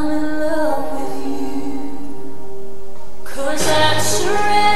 I'm in love with you. Cause that's real